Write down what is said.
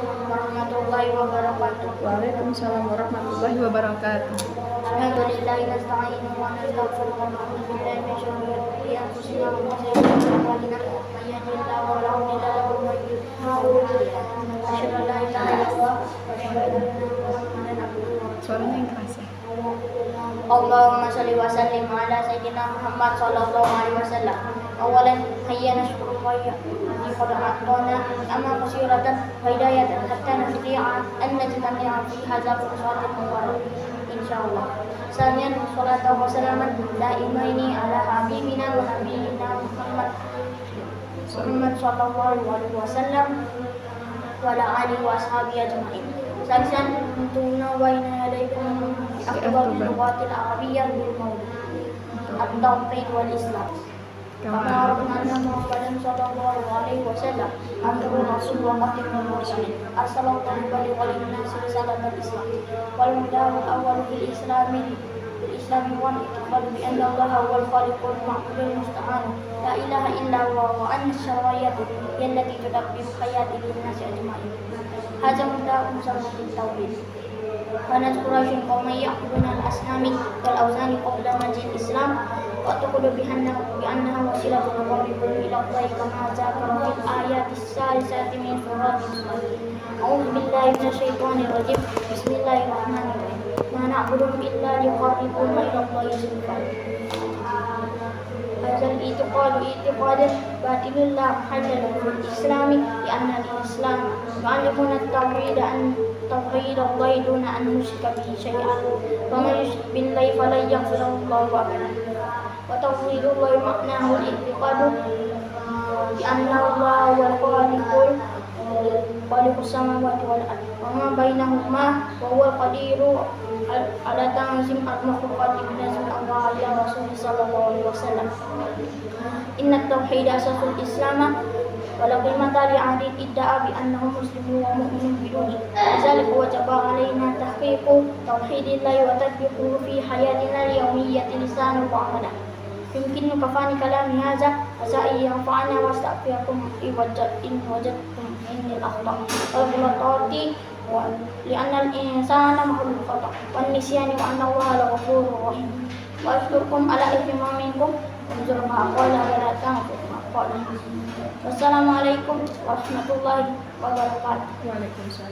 warahmatullahi wabarakatuh. Waalaikumsalam warahmatullahi wabarakatuh. Alhamdulillah nasta'inuhu wa nastaghfiruhu wa na'udzu billahi min shururi anfusina wa min sayyiati a'malina. May yahdihillahu fala mudilla lahu wa may yudlil Asyhadu an la ilaha illallah wa asyhadu anna Muhammadan abduhu wa Suaranya yang keras ya. Allahumma salli wa sallim ala sayyidina Muhammad sallallahu alaihi wasallam. أولا هيا نشكر الله الذي قد أعطانا أما بصيرة وهداية حتى نستطيع أن نجتمع في هذا الفرصات المبارك إن شاء الله. ثانيا الصلاة والسلام دائمين على حبيبنا وحبيبنا محمد محمد صلى الله عليه وسلم وعلى آله وأصحابه أجمعين. ثالثا كنتم بين يديكم بأفضل اللغات العربية بالموت التوحيد والإسلام. كما عرفنا أن محمدا صلى الله عليه وسلم عبده رسول وخاتم المرسلين أرسله الله ليبلغ للناس رسالة الإسلام والمدار الأول في الإسلام في الإسلام هو الاعتقاد بأن الله هو الخالق المعبود المستعان لا إله إلا هو وأن الشرعية هي التي تدبر حياة الناس أجمعين هذا مبدأ مسمى التوحيد كانت قريش قوما يعبدون الأصنام والأوثان قبل مجيء الإسلام واعتقدوا بأنها بأنها وسيلة تقربهم إلى الله كما ذكر في الآيات الثالثة من سورة أعوذ بالله من الشيطان الرجيم. بسم الله الرحمن الرحيم. ما نعبدهم إلا ليقربونا إلى الله زلفى هذا الاعتقاد اعتقاد باطل لا محل له في الإسلام لأن الإسلام يعلمون التوحيد أن توحيد الله دون أن نشرك به شيئا ومن يشرك بالله فلن يغفر الله أبدا وتوحيد الله معناه الاعتقاد بأن الله هو الخالق خالق السماوات والأرض وما بينهما وهو القدير على تنظيم المخلوقات بنزل الله إلى رسول صلى الله عليه وسلم إن التوحيد أساس الإسلام ولا قيمة لأهل الادعاء بأنهم مسلمون ومؤمنون بدونه لذلك وجب علينا تحقيق توحيد الله وتطبيقه في حياتنا اليومية لسانا وعملا يمكن كفاني كلام هذا وسائل ينفعنا واستغفركم إن وجدتم مني الأخطاء والغلطات لأن الإنسان مخلوق الخطأ والنسيان وأن الله لغفور رحيم وأشكركم على اهتمامكم انظروا ما قال ولا تنظروا Wassalamualaikum warahmatullahi wabarakatuh. Waalaikumsalam.